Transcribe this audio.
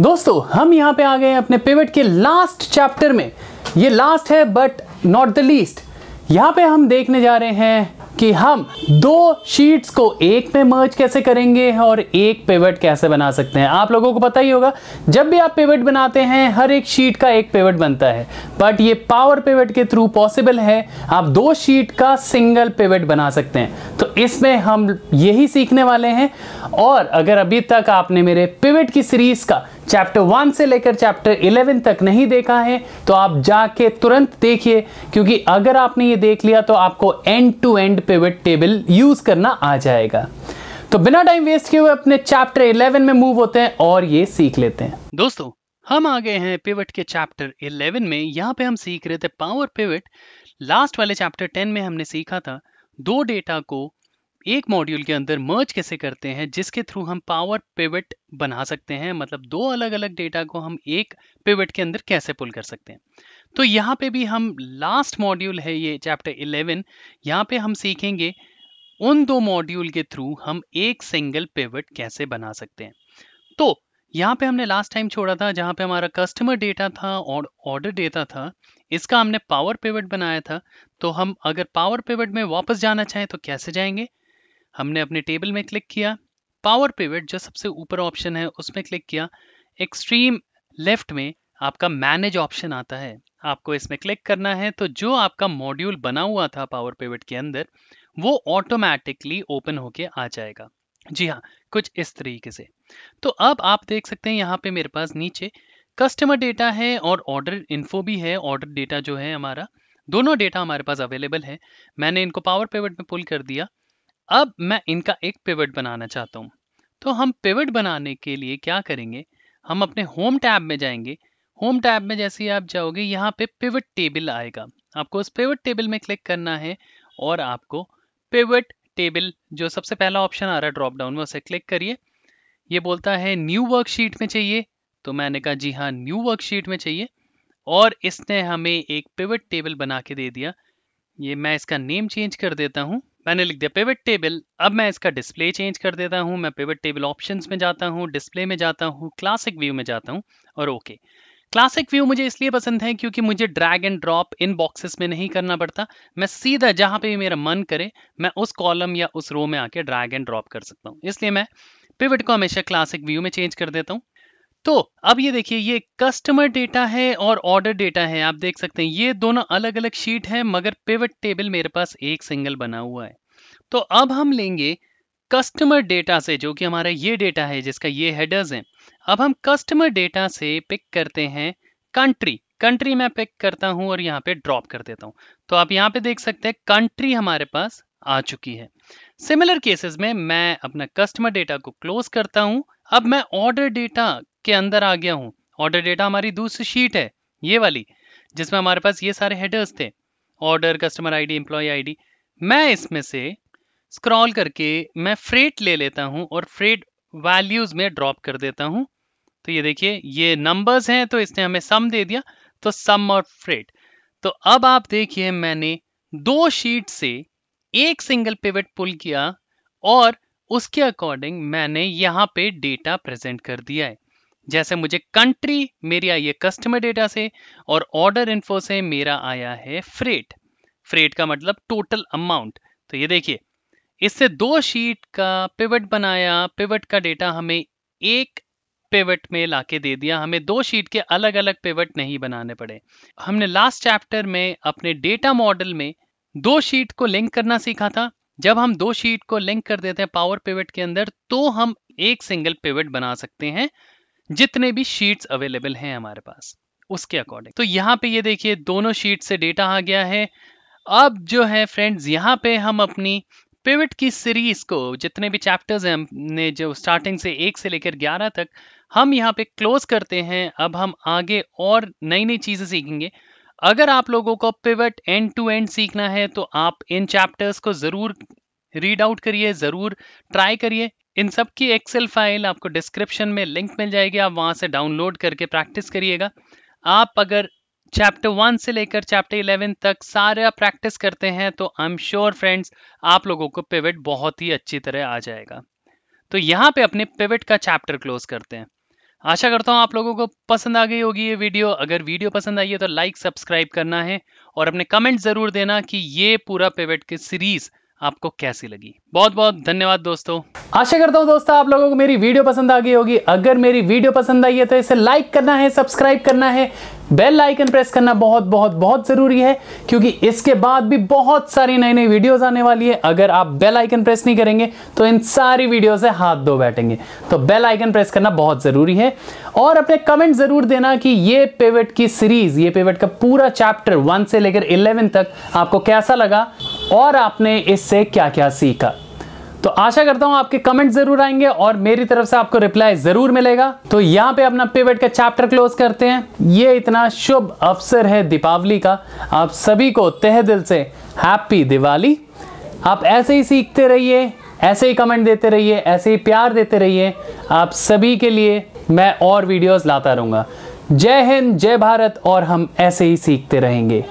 दोस्तों, हम यहाँ पे आ गए हैं अपने पिवट के लास्ट चैप्टर में। ये लास्ट है बट नॉट द लीस्ट यहाँ पे हम देखने जा रहे हैं कि हम दो शीट्स को एक में मर्ज कैसे करेंगे और एक पिवट कैसे बना सकते हैं। आप लोगों को पता ही होगा, जब भी आप पिवट बनाते हैं, हर एक शीट का एक पिवट बनता है। बट ये पावर पिवट के थ्रू पॉसिबल है, आप दो शीट का सिंगल पिवट बना सकते हैं। तो इसमें हम यही सीखने वाले हैं। और अगर अभी तक आपने मेरे पिवट की सीरीज़ का चैप्टर वन से लेकर चैप्टर इलेवन तक नहीं देखा है तो आप जाके तुरंत देखिए, क्योंकि अगर आपने ये देख लिया तो आपको end to end pivot table use करना आ जाएगा। तो बिना टाइम वेस्ट किए हुए अपने चैप्टर 11 में मूव होते हैं और ये सीख लेते हैं। दोस्तों, हम आ गए हैं पिवट के चैप्टर 11 में। यहाँ पे हम सीख रहे थे पावर पिवट लास्ट वाले चैप्टर 10 में हमने सीखा था, दो डेटा को एक मॉड्यूल के अंदर मर्ज कैसे करते हैं, जिसके थ्रू हम पावर पिवट बना सकते हैं मतलब दो अलग अलग डेटा को हम एक पिवट के अंदर कैसे पुल कर सकते हैं। तो यहाँ पे भी हम लास्ट मॉड्यूल है ये चैप्टर 11 यहाँ पे हम सीखेंगे उन दो मॉड्यूल के थ्रू हम एक सिंगल पिवट कैसे बना सकते हैं। तो यहाँ पे हमने लास्ट टाइम छोड़ा था, जहाँ पे हमारा कस्टमर डेटा था और ऑर्डर डेटा था, इसका हमने पावर पिवट बनाया था। तो हम अगर पावर पिवट में वापस जाना चाहें तो कैसे जाएँगे? हमने अपने टेबल में क्लिक किया। पावर पिवट जो सबसे ऊपर ऑप्शन है, उसमें क्लिक किया। एक्सट्रीम लेफ़्ट में आपका मैनेज ऑप्शन आता है। आपको इसमें क्लिक करना है तो जो आपका मॉड्यूल बना हुआ था पावर पिवट के अंदर, वो ऑटोमेटिकली ओपन होके आ जाएगा। जी हाँ कुछ इस तरीके से। तो अब आप देख सकते हैं, यहाँ पे मेरे पास नीचे कस्टमर डेटा है और ऑर्डर इन्फो भी है। ऑर्डर डेटा जो है हमारा, दोनों डेटा हमारे पास अवेलेबल है। मैंने इनको पावर पेवेट में पुल कर दिया। अब मैं इनका एक पिवट बनाना चाहता हूँ। तो हम पिवट बनाने के लिए क्या करेंगे? हम अपने होम टैब में जाएँगे। होम टैब में जैसे ही आप जाओगे, यहाँ पे पिवट टेबल आएगा। आपको उस पिवट टेबल में क्लिक करना है और आपको पिवट टेबल जो सबसे पहला ऑप्शन आ रहा है ड्रॉप डाउन में उसे क्लिक करिए। ये बोलता है न्यू वर्कशीट में चाहिए? तो मैंने कहा, जी हाँ न्यू वर्कशीट में चाहिए। और इसने हमें एक पिवट टेबल बना के दे दिया। ये मैं इसका नेम चेंज कर देता हूँ। मैंने लिख दिया पिवट टेबल अब मैं इसका डिस्प्ले चेंज कर देता हूँ, मैं पिवट टेबल ऑप्शन में जाता हूँ डिस्प्ले में जाता हूँ क्लासिक व्यू में जाता हूँ, और ओके क्लासिक व्यू मुझे इसलिए पसंद है क्योंकि मुझे drag and drop in boxes में नहीं करना पड़ता। मैं सीधा जहाँ पे भी मेरा मन करे, मैं उस कॉलम या उस रो में आके ड्रैग एंड ड्रॉप कर सकता हूँ। इसलिए मैं पिवट को हमेशा क्लासिक व्यू में चेंज कर देता हूँ। तो अब ये देखिए, ये कस्टमर डेटा है और ऑर्डर डेटा है। आप देख सकते हैं, ये दोनों अलग अलग शीट है, मगर पिवट टेबल मेरे पास एक सिंगल बना हुआ है। तो अब हम लेंगे कस्टमर डेटा से, जो कि हमारा ये डेटा है, जिसका ये हेडर्स हैं। अब हम कस्टमर डेटा से पिक करते हैं कंट्री कंट्री मैं पिक करता हूँ और यहाँ पे ड्रॉप कर देता हूँ। तो आप यहाँ पे देख सकते हैं कंट्री हमारे पास आ चुकी है। सिमिलर केसेस में मैं अपना कस्टमर डेटा को क्लोज करता हूँ। अब मैं ऑर्डर डेटा के अंदर आ गया हूँ। ऑर्डर डेटा हमारी दूसरी शीट है, ये वाली, जिसमें हमारे पास ये सारे हेडर्स थे। Order customer ID employee ID मैं इसमें से स्क्रॉल करके मैं फ्रेट ले लेता हूँ और फ्रेट वैल्यूज़ में ड्रॉप कर देता हूँ। तो ये देखिए, ये नंबर्स हैं तो इसने हमें सम दे दिया तो सम और फ्रेट तो अब आप देखिए, मैंने दो शीट से एक सिंगल पिवट पुल किया और उसके अकॉर्डिंग मैंने यहाँ पे डेटा प्रेजेंट कर दिया है। जैसे मुझे कंट्री मेरी आई है कस्टमर डेटा से और ऑर्डर इन्फो से मेरा आया है फ्रेट फ्रेट का मतलब टोटल अमाउंट तो ये देखिए, इससे दो शीट का पिवट बनाया पिवट का डेटा हमें एक पिवट में लाके दे दिया, हमें दो शीट के अलग अलग पिवट नहीं बनाने पड़े। हमने लास्ट चैप्टर में अपने डेटा मॉडल में दो शीट को लिंक करना सीखा था। जब हम दो शीट को लिंक कर देते हैं पावर पिवट के अंदर तो हम एक सिंगल पिवट बना सकते हैं। जितने भी शीट्स अवेलेबल हैं हमारे पास, उसके अकॉर्डिंग तो यहाँ पे ये देखिए, दोनों शीट से डेटा आ गया है। अब जो है फ्रेंड्स यहाँ पे हम अपनी पिवट की सीरीज़ को, जितने भी चैप्टर्स हैं हमने जो स्टार्टिंग से एक से लेकर ग्यारह तक, हम यहाँ पे क्लोज करते हैं। अब हम आगे और नई नई चीज़ें सीखेंगे। अगर आप लोगों को पिवट एंड टू एंड सीखना है तो आप इन चैप्टर्स को ज़रूर रीड आउट करिए, ज़रूर ट्राई करिए। इन सब की एक्सेल फ़ाइल आपको डिस्क्रिप्शन में लिंक मिल जाएगी, आप वहाँ से डाउनलोड करके प्रैक्टिस करिएगा। आप अगर चैप्टर वन से लेकर चैप्टर इलेवन तक सारा प्रैक्टिस करते हैं तो आई एम श्योर फ्रेंड्स आप लोगों को पिवट बहुत ही अच्छी तरह आ जाएगा। तो यहाँ पे अपने पिवट का चैप्टर क्लोज करते हैं। आशा करता हूँ आप लोगों को पसंद आ गई होगी ये वीडियो। अगर वीडियो पसंद आई है तो लाइक सब्सक्राइब करना है और अपने कमेंट ज़रूर देना कि ये पूरा पेवेट की सीरीज़ आपको कैसी लगी। बहुत बहुत धन्यवाद दोस्तों। आशा करता हूँ दोस्तों आप लोगों को मेरी वीडियो पसंद आ गई होगी। अगर मेरी वीडियो पसंद आई है तो इसे लाइक करना है, सब्सक्राइब करना है। बेल आइकन प्रेस करना बहुत बहुत बहुत ज़रूरी है, क्योंकि इसके बाद भी बहुत सारी नई नई वीडियोस आने वाली है। अगर आप बेल आइकन प्रेस नहीं करेंगे तो इन सारी वीडियो से हाथ धो बैठेंगे। तो बेल आइकन प्रेस करना बहुत ज़रूरी है। और अपने कमेंट ज़रूर देना कि ये पेवेट की सीरीज़, ये पेवेट का पूरा चैप्टर वन से लेकर इलेवन तक आपको कैसा लगा। और आपने इससे क्या क्या सीखा? तो आशा करता हूँ आपके कमेंट ज़रूर आएँगे और मेरी तरफ़ से आपको रिप्लाई ज़रूर मिलेगा। तो यहाँ पे अपना पेवेट का चैप्टर क्लोज करते हैं। ये इतना शुभ अवसर है दीपावली का। आप सभी को तह दिल से हैप्पी दिवाली। आप ऐसे ही सीखते रहिए, ऐसे ही कमेंट देते रहिए, ऐसे ही प्यार देते रहिए। आप सभी के लिए मैं और वीडियोस लाता रहूँगा। जय हिंद, जय भारत और हम ऐसे ही सीखते रहेंगे।